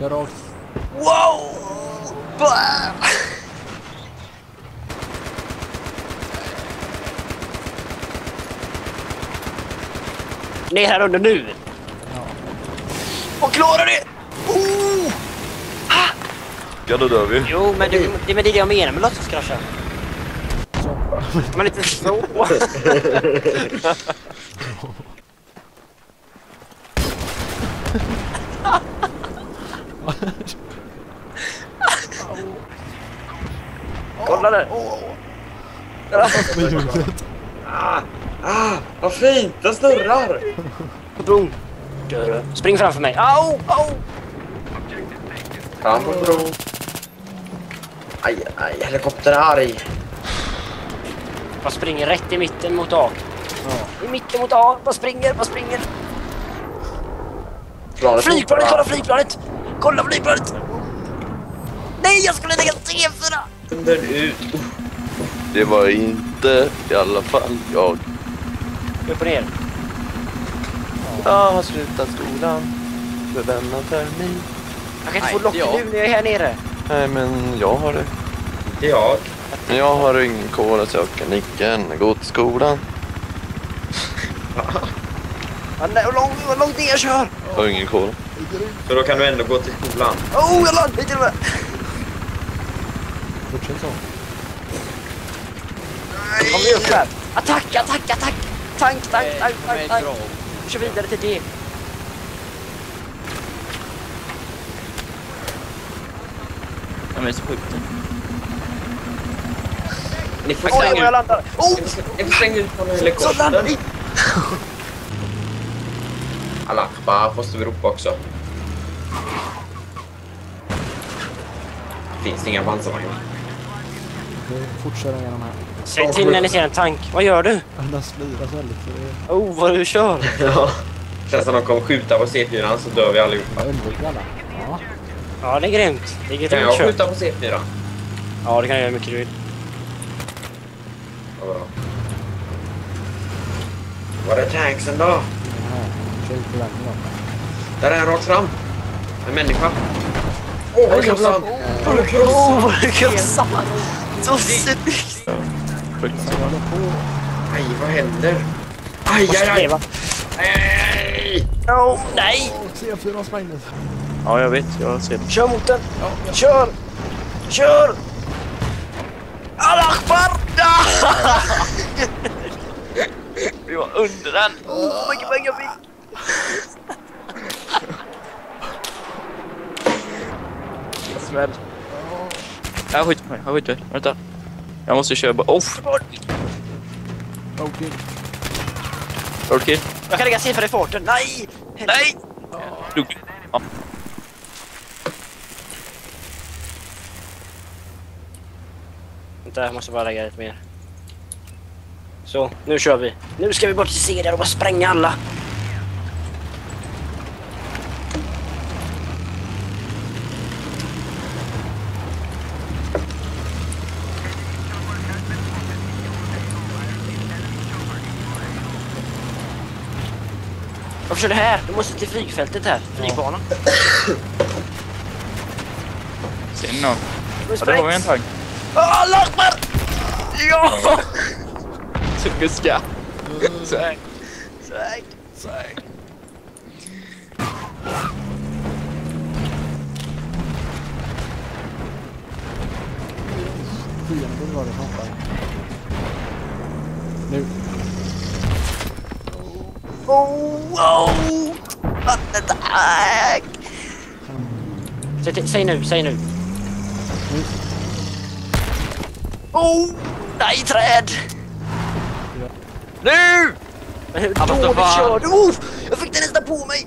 Kör rakt. Wow! Bah! Ner här under nu! Ja. Och klara det! Oh! Ja, då dör vi. Jo, men det, det är det jag menar med låtsaskrascha. Men inte så. Kolla där! Med hjulet. Ah, ah, vad fint! Den snurrar! Bron. Spring framför mig. Au! Au! Fram på bron. Aj, aj, helikopter är arg. Jag springer rätt i mitten mot A. Ja. I mitten mot A. Vad springer? Vad springer? Planet Flygplanet! Kolla flygplanet! Kolla flygplanet! Nej, jag skulle lägga C4! Under ut. Det var inte i alla fall jag. Upp och ner. Jag har slutat skolan. För denna termin. Jag kan inte Nej, få lock ja. nu när jag är här nere. Nej, men jag har det. Inte jag. Men jag har ingen kol så jag kan gärna gå till skolan. Ja, nej, Hur långt är jag kör? Jag har ingen kol. Så då kan du ändå gå till skolan. Oh, jag landade! Fortsätt så. Kom vi upp här. Attack, attack, attack! Tank, tank, tank, tank, tank. Kör vidare till D. De är så sjukt. Ni får vad slänga jag ut, landar! Oh! ni får slänga ut vi! helikoptern. Allah Akbar måste vi ropa också. Finns det inga pansarvagnar? Nu fortsätter den genom här. Säg till när ni ser en tank. Vad gör du? Den sliras väldigt. det- Oh, vad du kör! Ja. Känns som de kommer skjuta på C4 så dör vi allihopa. Jag undviker alla. Ja. Ja, det är grymt. Det är Kan grymt jag kör. skjuta på C4? Ja, det kan jag göra mycket du vill. Ja, bra. Var är tanksen då? Här. Kör på den då. Där är en rakt fram. En människa. Åh, vad krossad han! Han är krossad! Oh, vad du på. Aj, vad händer? Aj, aj, aj! Nej! Och C4 sprängdes. Ja, jag vet. Jag ser. Kör mot den! Kör! Kör! Allah Akbar! Ah! Vi var under den! Oh, mycket pengar jag fick! Smäll. Jag skjuter på mig. Jag skjuter. Vänta. Jag måste köra bara... Oh! Okej. Okej. Jag kan lägga C4 i farten. Nej! Nej! Dugg. Ja. Vänta, jag måste bara lägga lite mer. Så, nu kör vi. Nu ska vi bort till C där och bara spränga alla. Varför kör du här? Du måste till flygfältet här. Flygbanan. Då. Du Ja, där har vi en tank. Allah Akbar! Ja! Typiska. Sväng. Sväng. Sväng. Fienden var det snabbare. Nu. Oh, oh! Vattenattack! Säg, säg nu, säg nu. Nu. Oh! Nej, träd! Nu! Hur dåligt kör du? Oh! Jag fick den nästan på mig!